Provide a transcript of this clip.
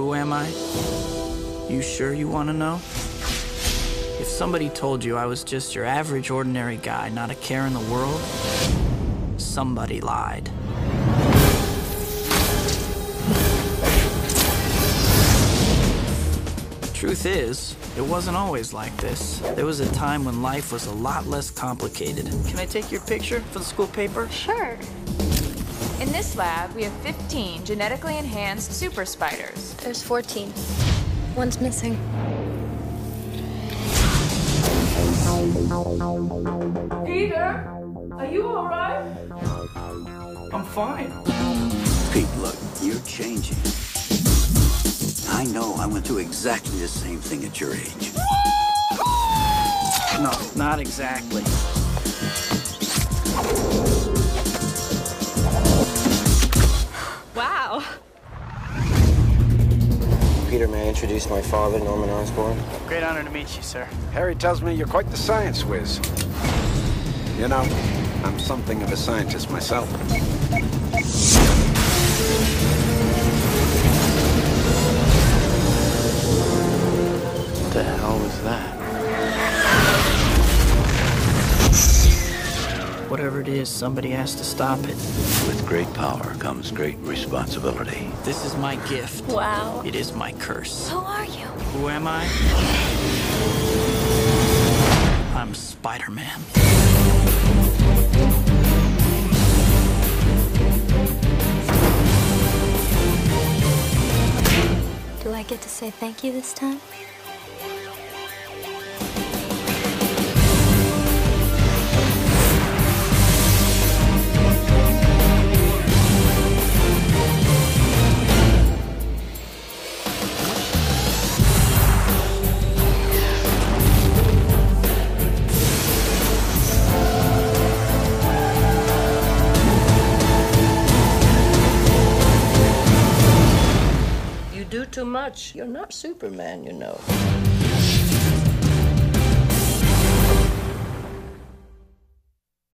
Who am I? You sure you want to know? If somebody told you I was just your average, ordinary guy, not a care in the world, somebody lied. Truth is, it wasn't always like this. There was a time when life was a lot less complicated. Can I take your picture for the school paper? Sure. In this lab, we have 15 genetically enhanced super spiders. There's 14. One's missing. Peter, are you all right? I'm fine. Pete, look, you're changing. I know I went through exactly the same thing at your age. No, not exactly. Peter, may I introduce my father, Norman Osborn? Great honor to meet you, sir. Harry tells me you're quite the science whiz. You know, I'm something of a scientist myself. What the hell was that? Whatever it is, somebody has to stop it. With great power comes great responsibility. This is my gift. Wow. It is my curse. Who are you? Who am I? I'm Spider Man. Do I get to say thank you this time? Do too much. You're not Superman, you know.